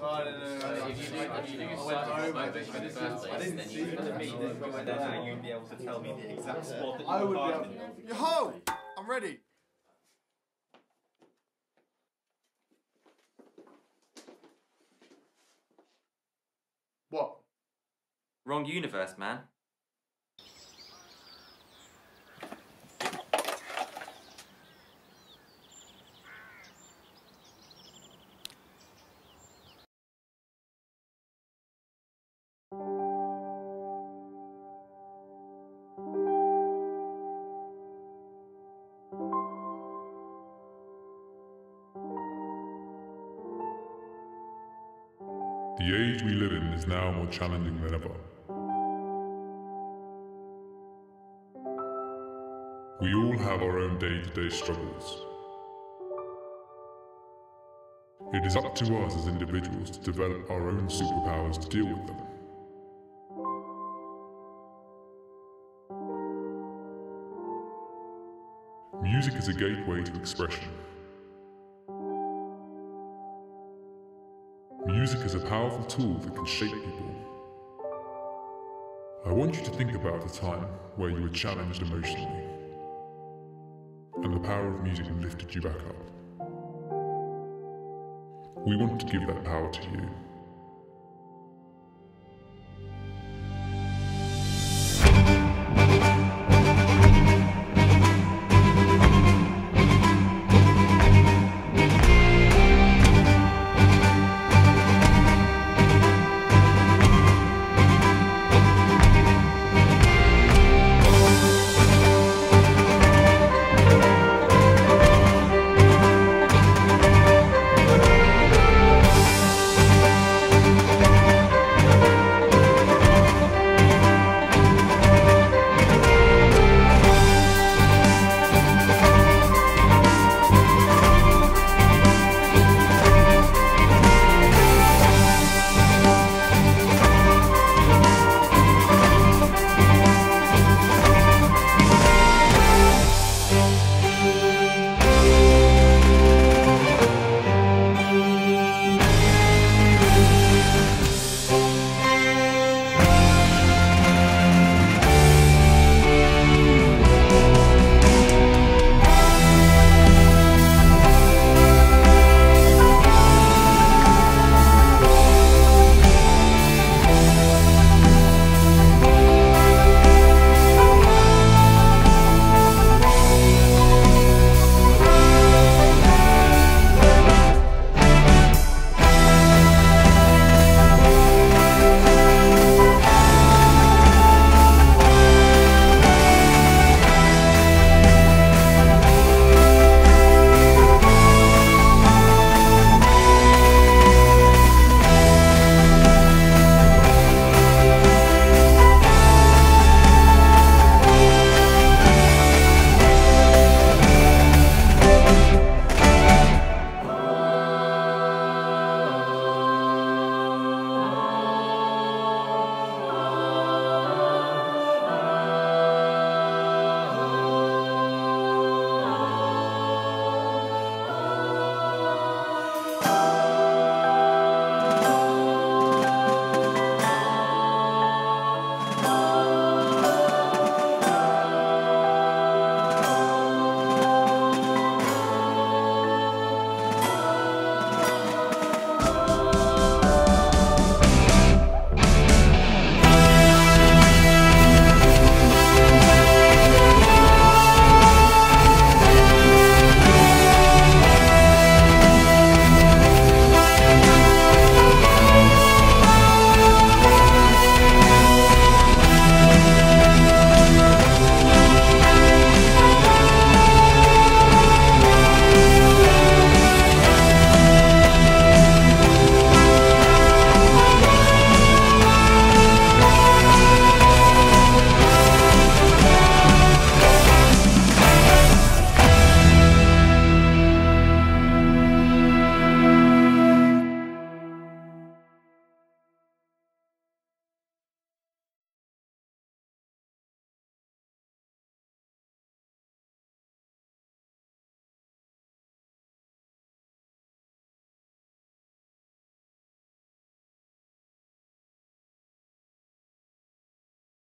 Well, no, no, no, if if you do over smoke this, you'd be able to tell me the exact spot that you I would be able. I'm ready. What? Wrong universe, man. The age we live in is now more challenging than ever. We all have our own day to day struggles. It is up to us as individuals to develop our own superpowers to deal with them. Music is a gateway to expression. Music is a powerful tool that can shape people. I want you to think about a time where you were challenged emotionally, and the power of music lifted you back up. We want to give that power to you.